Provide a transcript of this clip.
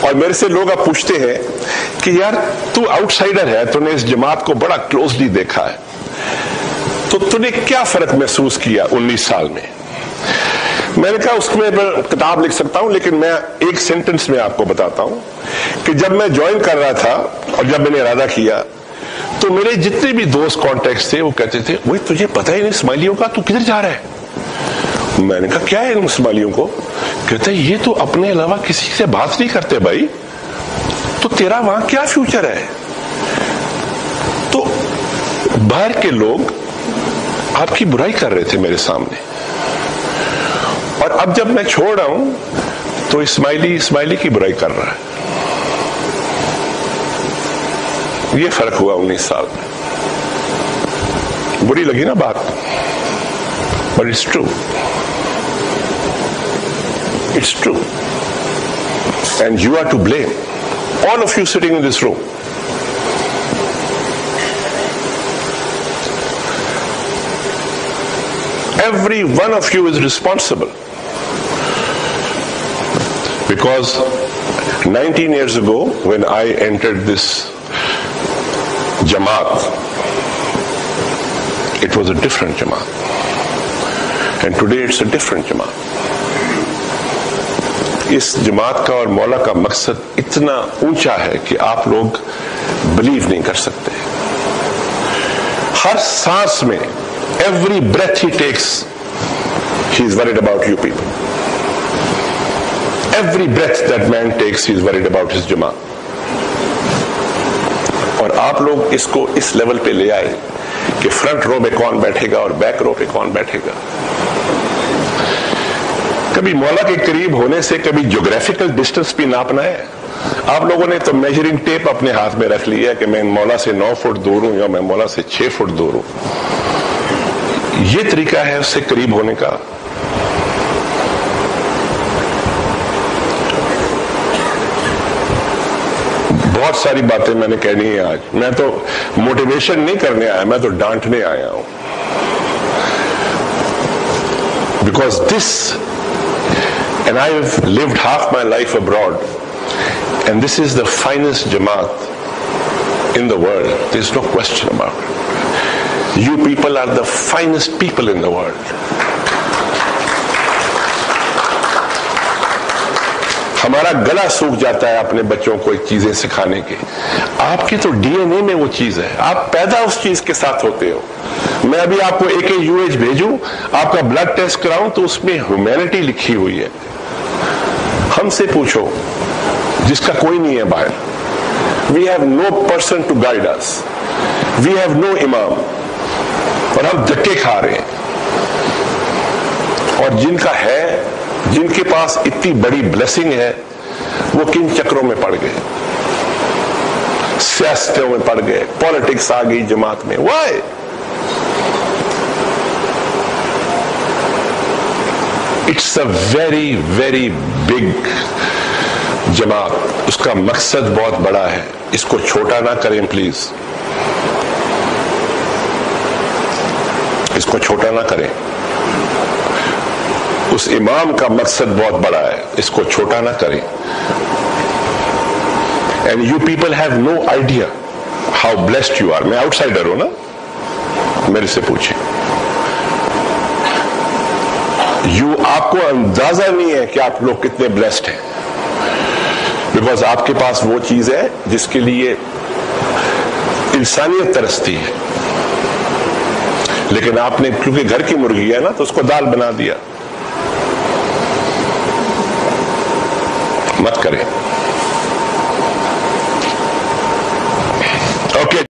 اور میرے سے لوگ اب پوچھتے ہیں کہ یار تو آؤٹ سائڈر ہے، تو نے اس جماعت کو بڑا کلوزلی دیکھا ہے۔ تو تو نے کیا فرق محسوس کیا انیس سال میں؟ میں نے کہا اس میں کتاب لکھ سکتا ہوں، لیکن میں ایک سینٹنس میں آپ کو بتاتا ہوں کہ جب میں جوائن کر رہا تھا اور جب میں نے ارادہ کیا، تو میرے جتنے بھی دوست کانٹیکٹ تھے، وہ کہتے تھے، وہی تجھے پتا ہی نہیں اسماعیلیوں کا، تو کدھر جا رہا ہے؟ میں نے کہا، کیا ہے ان اسماعیلیوں کو؟ کہتے یہ تو اپنے علاوہ کسی سے بات نہیں کرتے بھائی۔ تو تیرا وہاں کیا فیوچر ہے؟ تو باہر کے لوگ آپ کی برائی کر رہے تھے میرے سامنے۔ اور اب جب میں چھوڑ رہا ہوں، تو اسماعیلی اسماعیلی کی برائی کر رہا ہے۔ یہ فرق ہوا انیس سال میں۔ بری لگی نا بات but it's true It's true. And you are to blame. All of you sitting in this room. Every one of you is responsible. Because 19 years ago, when I entered this Jamaat, it was a different Jamaat. And today it's a different Jamaat. اس جماعت کا اور مولا کا مقصد اتنا اونچا ہے کہ آپ لوگ بلیو نہیں کر سکتے۔ ہر سانس میں every breath he takes he is worried about you people every breath that man takes he is worried about his جماعت اور آپ لوگ اس کو اس لیول پہ لے آئے کہ فرنٹ رو میں کون بیٹھے گا اور بیک رو پہ کون بیٹھے گا۔ کبھی مولا کے قریب ہونے سے کبھی جغرافیکل ڈسٹنس بھی ناپنا ہے۔ آپ لوگوں نے تو میجرنگ ٹیپ اپنے ہاتھ میں رکھ لیا کہ میں مولا سے نو فٹ دور ہوں یا میں مولا سے چھ فٹ دور ہوں۔ یہ طریقہ ہے اس سے قریب ہونے کا۔ بہت ساری باتیں میں نے کہنی ہے آج۔ میں تو موٹیویشن نہیں کرنے آیا، میں تو ڈانٹنے آیا ہوں۔ Because this and I have lived half my life abroad and this is the finest جماعت in the world this no question about you people are the finest people in the world ہمارا گلا سوکھ جاتا ہے اپنے بچوں کو ایک چیزیں سکھانے کے. آپ کی تو ڈی این اے میں وہ چیز ہے. آپ پیدا اس چیز کے ساتھ ہوتے ہو. میں ابھی آپ کو ایک یو ایچ بھیجوں. آپ کا بلڈ ٹیسٹ کراؤں تو اس میں ہیومینٹی لکھی ہوئی ہے. ہم سے پوچھو، جس کا کوئی نہیں ہے باہر۔ We have no person to guide us we have no امام اور ہم دھکے کھا رہے ہیں۔ اور جن کا ہے، جن کے پاس اتنی بڑی بلیسنگ ہے، وہ کن چکروں میں پڑ گئے؟ سیاستوں میں پڑ گئے پالیٹکس آ گئی جماعت میں۔ Why it's a very very big جماعت. اس کا مقصد بہت بڑا ہے. اس کو چھوٹا نہ کریں پلیز. اس کو چھوٹا نہ کریں. اس امام کا مقصد بہت بڑا ہے. اس کو چھوٹا نہ کریں. And you people have no idea how blessed you are میں آؤٹ سائڈر ہوں نا. میرے سے پوچھیں. یو آپ کو اندازہ نہیں ہے کہ آپ لوگ کتنے بلیسڈ ہیں. بیکاز آپ کے پاس وہ چیز ہے جس کے لیے انسانیت ترستی ہے. لیکن آپ نے کیونکہ گھر کی مرغی ہے نا تو اس کو دال بنا دیا. مت کریں. اوکے